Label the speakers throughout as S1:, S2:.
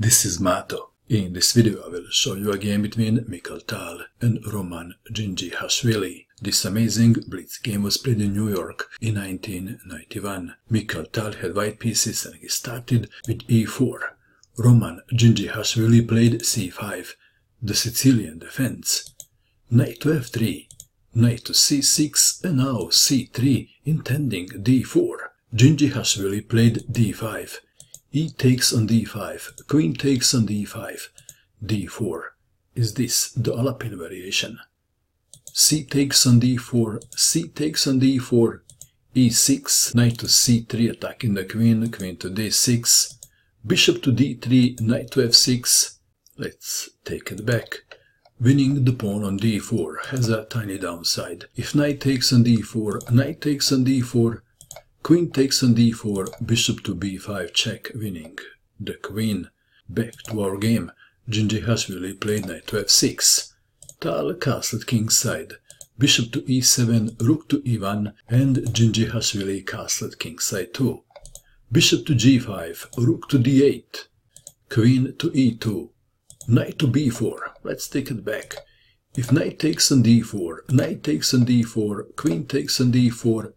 S1: This is Mato. In this video I will show you a game between Mikhail Tal and Roman Dzindzichashvili. This amazing blitz game was played in New York in 1991. Mikhail Tal had white pieces and he started with e4. Roman Dzindzichashvili played c5, the Sicilian defense. Knight to f3, knight to c6 and now c3 intending d4. Dzindzichashvili played d5 e takes on d5, queen takes on d5, d4. Is this the Alapin variation? c takes on d4, c takes on d4, e6, knight to c3 attacking the queen, queen to d6, bishop to d3, knight to f6. Let's take it back. Winning the pawn on d4 has a tiny downside. If knight takes on d4, knight takes on d4, Queen takes on d4, bishop to b5 check, winning. The queen. Back to our game. Dzindzichashvili played knight to f6. Tal castled kingside. Bishop to e7, rook to e1, and Dzindzichashvili castled kingside too. Bishop to g5, rook to d8. Queen to e2. Knight to b4. Let's take it back. If knight takes on d4, knight takes on d4, queen takes on d4,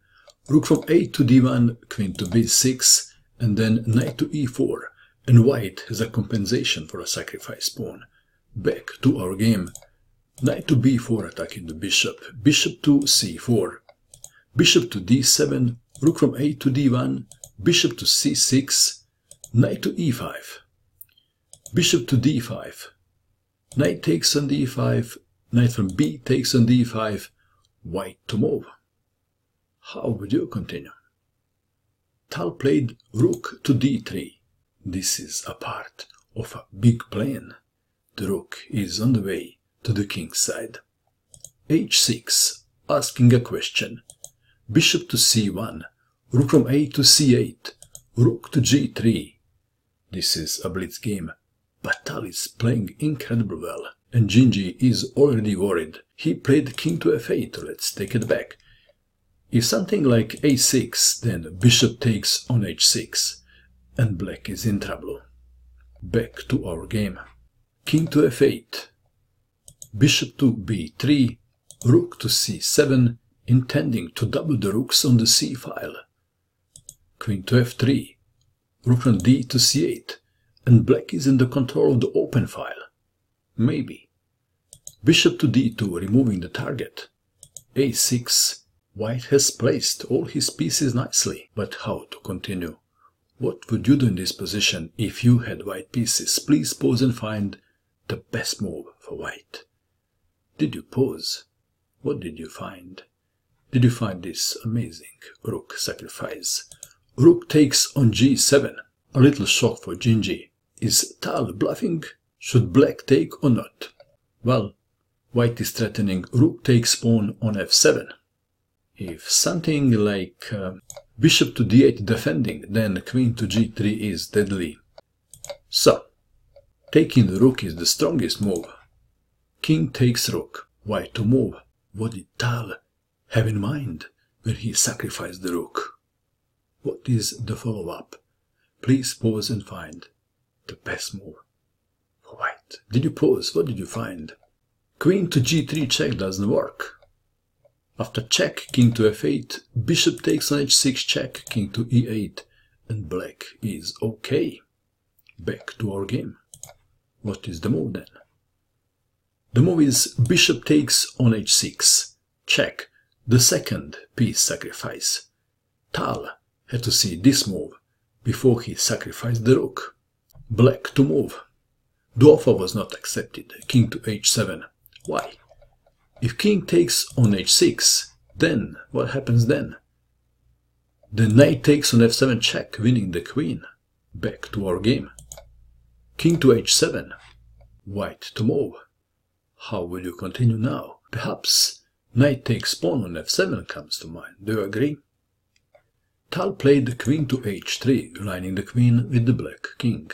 S1: Rook from a to d1, queen to b6, and then knight to e4, and white has a compensation for a sacrifice pawn. Back to our game. Knight to b4 attacking the bishop, bishop to c4, bishop to d7, rook from a to d1, bishop to c6, knight to e5, bishop to d5, knight takes on d5, knight from b takes on d5, white to move. How would you continue? Tal played rook to d3. This is a part of a big plan. The rook is on the way to the king's side. h6, asking a question. Bishop to c1, rook from a to c8, rook to g3. This is a blitz game, but Tal is playing incredibly well, and Dzindzhi is already worried. He played king to f8, let's take it back. If something like a6, then bishop takes on h6, and black is in trouble. Back to our game. King to f8, bishop to b3, rook to c7, intending to double the rooks on the c file. Queen to f3, rook on d to c8, and black is in the control of the open file. Maybe. Bishop to d2, removing the target. a6, White has placed all his pieces nicely, but how to continue? What would you do in this position if you had white pieces? Please pause and find the best move for white. Did you pause? What did you find? Did you find this amazing rook sacrifice? Rook takes on g7. A little shock for Gingy. Is Tal bluffing? Should black take or not? Well, white is threatening rook takes pawn on f7. If something like uh, bishop to d8 defending, then queen to g3 is deadly. So, taking the rook is the strongest move. King takes rook. Why to move. What did Tal have in mind when he sacrificed the rook? What is the follow-up? Please pause and find the best move white. Did you pause? What did you find? Queen to g3 check doesn't work. After check, king to f8, bishop takes on h6 check, king to e8, and black is okay. Back to our game. What is the move then? The move is bishop takes on h6, check, the second piece sacrifice. Tal had to see this move before he sacrificed the rook. Black to move. The offer was not accepted, king to h7. Why? If king takes on h6, then what happens then? The knight takes on f7 check, winning the queen. Back to our game. King to h7. White to move. How will you continue now? Perhaps knight takes pawn on f7 comes to mind. Do you agree? Tal played the queen to h3, lining the queen with the black king.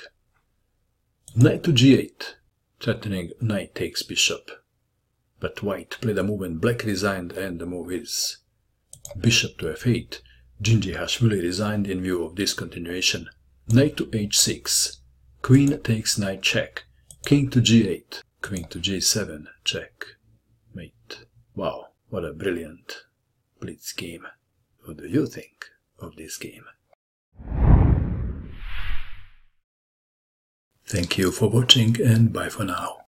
S1: Knight to g8, threatening knight takes bishop. But white played a move and black resigned and the move is bishop to f8. Dzindzichashvili resigned in view of this continuation. Knight to h6. Queen takes knight check. King to g8. Queen to g7. Check. Mate. Wow, what a brilliant blitz game. What do you think of this game? Thank you for watching and bye for now.